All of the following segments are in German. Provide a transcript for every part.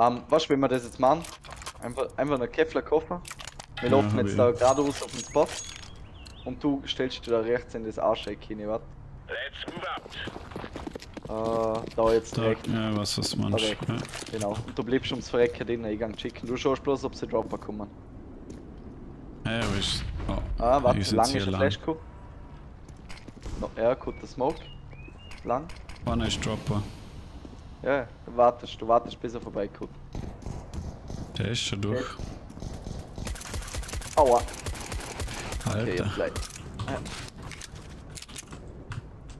Ähm, was, wenn wir das jetzt machen? Einfach, einfach einen Kevlar kaufen. Wir Ja, laufen jetzt ich. da geradeaus auf den Spot. Und du stellst dich da rechts in das Arscheck hin, warte. Let's move out. Äh, da jetzt Da, direkt. ja, was was du meinst. Ja. Genau. Und du bleibst ums Verrecken den Eingang checken. Du schaust bloß, ob sie Dropper kommen. Ja, aber ich. Oh, Ah, warte, ich lang ist der lang. Flash gekommen. No, ja, gut, der Smoke. Lang. Vorne ist Dropper. Ja, du wartest, du wartest bis er vorbeikommt. Der ist schon durch. Aua. Okay, Alter. jetzt gleich. Ja.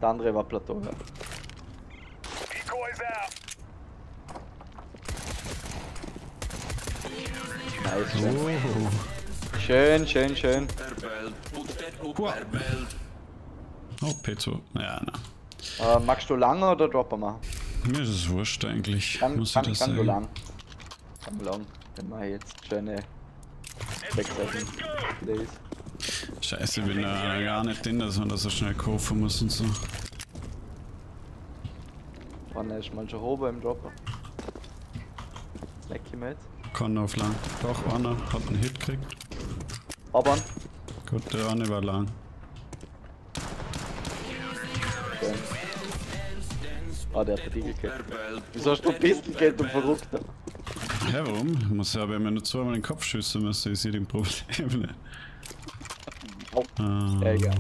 Der andere war Plateau, ja. Nice, schön. Oh. Schön, schön, schön. Oh, P2. Ja, na. Äh, magst du lange oder Dropper machen? Mir ist es wurscht eigentlich, Kann, muss kann, ich das kann du sagen. lang. Kann du lang. Dann mach ich jetzt schöne 6 Plays. Scheiße, ich bin da gar nicht drin, dass man das so schnell kaufen muss und so. Wann ist mal schon oben im Dropper? Lecky mit. Kann auf lang. Doch, einer hat einen Hit gekriegt. Aber Gut, der eine war lang. schön. Ah, der hat die gekillt. Wieso hast du Pistol gekillt und verrückter? Hä, warum? Ich muss ja, wenn man nur zweimal den Kopf schießen müsste, ist hier ein Problem. Ne? Oh, Ah, ja, egal.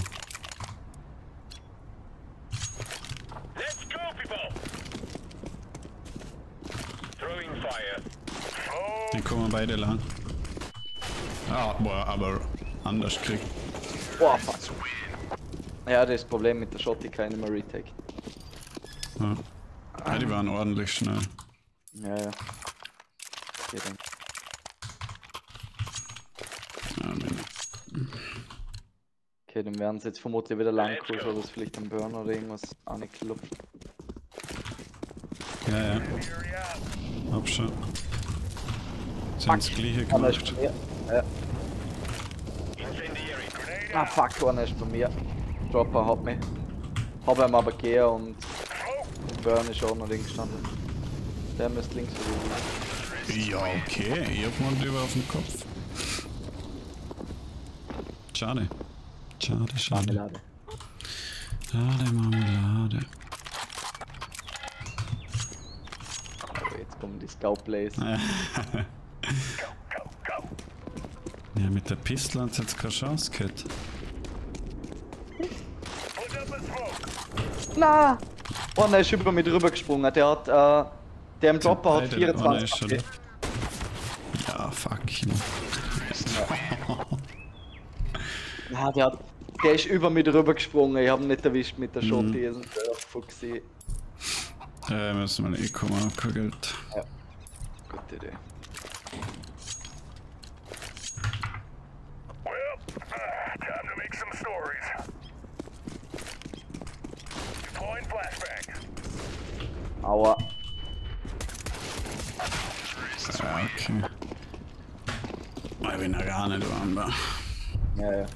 Let's go, people. Throwing fire. Oh, die kommen beide lang. Ah, boah, aber anders kriegt. Boah, fuck. Ja, das Problem mit der Shot, die kann ich nicht mehr retake. Ja. ja, die waren ordentlich schnell. Ja, ja. Okay, dann. Okay, dann werden sie jetzt vermutlich wieder lang kurz oder ist vielleicht ein Burn oder irgendwas angeklopft. Ja, ja, hab schon. Sie haben das gleiche gemacht. Ja. Ah fuck, einer ist bei mir. Dropper hat mich. Hab ihm aber gehen und. Burn ist auch noch links gestanden. Der müsste links versuchen. Ja, okay, ich hab mal drüber auf dem Kopf. Schade. Schade, schade. Marmelade. Schade, Marmelade. Aber jetzt kommen die Scout Plays. Ja, mit der Pistole hat jetzt keine Chance gehabt. Na! Oh, der ist über mich drüber gesprungen. Der hat, äh, der im Dropper hat Beide, einer ist 24 schon HP. da. Ja, fuck you. Ja, der hat, der ist über mich drüber gesprungen. Ich hab ihn nicht erwischt mit der Shot. Mhm. Die ist ein fuck sie. Äh, müssen wir eh kommen, kein Geld. Gute Idee. Aua. Ja, okay. Ich bin ja gar nicht warm da. Ja, ja.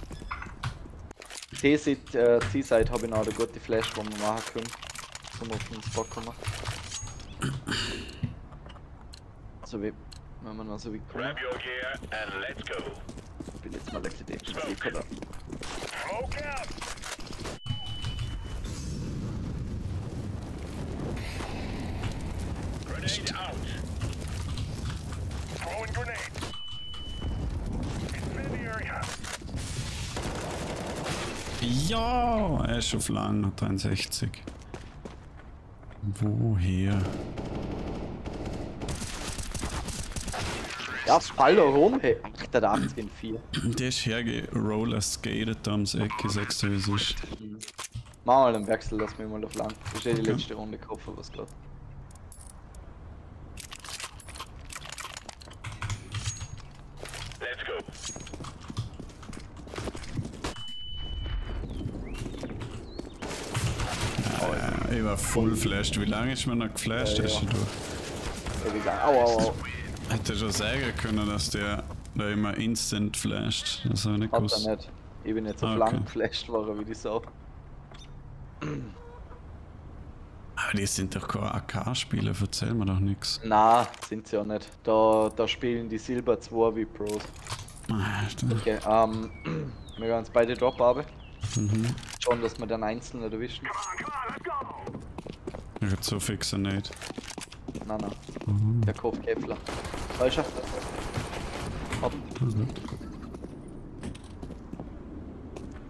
T-Side, äh, habe ich noch eine gute Flash, die wir machen können. Zum auf den Spot kommen. So wie, wenn wir noch so wie kommen. Grab your gear and let's go. Ich bin jetzt mal defensiv, oder? Smoke out. Incendiary. Ja, er ist auf lang, 63. Woher? Ja, Baller rum, hey. 88 in 4. Der ist hergeroller skated da ums Eck, ich sag's dir, wie es ist. Mach mal einen Wechsel, lass mich mal auf lang. Das ist eh die Okay. letzte Runde gehofft, was gerade. Let's go. Ja, ich war full flashed. Wie lange ist man noch geflasht? Ja, ja. schon durch. Ja, au, au, au. Hätte schon sagen können, dass der da immer instant flasht. Das habe ich nicht Hat gewusst. er nicht. Ich bin jetzt auf Ah, lang okay. geflasht worden, wie die Sau. Aber die sind doch keine AK-Spieler, erzähl mir doch nix. Na, sind sie ja nicht. Da, da spielen die Silber 2 wie Pros. Alter. Okay, ähm, wir gehen uns beide Drop haben. Mhm. Schauen, dass wir dann einzeln erwischen. Ich hab so fixer nicht. Nein, nein. Mhm. Der Kopfkäfler. Falscher. Hopp.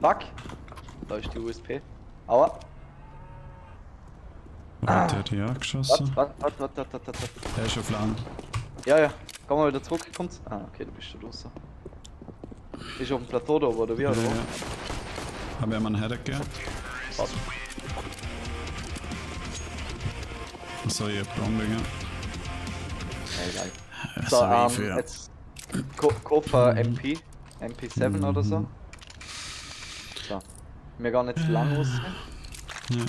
Fuck. Da ist die USP. Aua. Warte, der hat die auch geschossen. Warte, warte, warte, warte, warte, warte. Der ist auf Land. Ja, ja. Komm mal wieder zurück, kommt's? Ah, okay, du bist schon draußen. Ist auf dem Plateau da oben, oder wie? Ja, Oder? ja. wo? Hab ich mal einen Header gegeben? Warte. So, ihr Bombe, ja. Egal. So, sorry ähm, für. jetzt Koffer MP, MP7 oder so. Mhm. So. Wir gehen jetzt lang raus. Ja.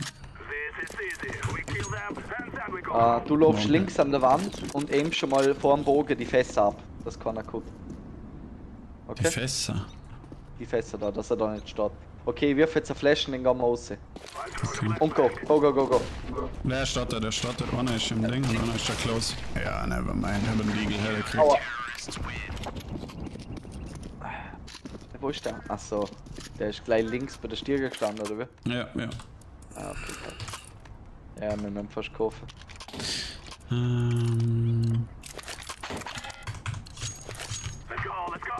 Äh, du läufst Bombe. links an der Wand und aimst schon mal vor dem Bogen die Fässer ab, dass keiner guckt. Die Okay? Fässer. Die Fässer da, dass er da nicht steht. Okay, ich wirf jetzt eine Flasche und dann gehen wir raus. Okay. Und go, go, go, go, go. Der startet, der startet. Einer ist im Ding und einer ist da close. Ja, nevermind. Hab einen Legal Header gekriegt. Aua. Wo ist der? Achso, der ist gleich links bei der Stiege gestanden, oder wie? Ja, ja. Ah, okay. Ja, wir müssen fast kaufen. Ähm, Let's go, let's go.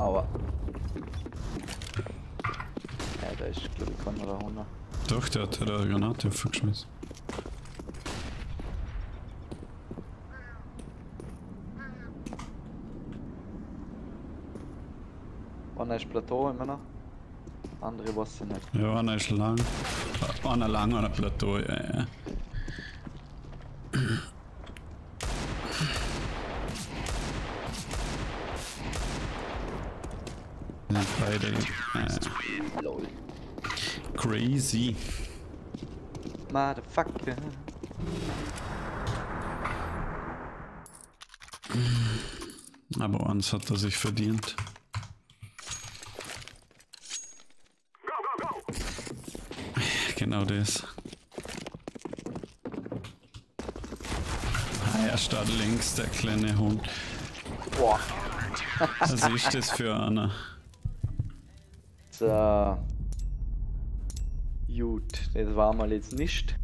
Aua. Ja, da ist, glaube ich, keiner runter. doch, der hat eine Granate aufgeschmissen. Einer ist Plateau immer noch. Andere weiß ich nicht. Ja, einer ist lang. Einer lang, einer Plateau, ja, ja. Beide äh, Lol. crazy. Motherfucker. Aber eins hat er sich verdient. Go, go, go. Genau das. Ah, er steht links, der kleine Hund. Boah. Was ist das für einer? So. Gut, das war mal jetzt nicht.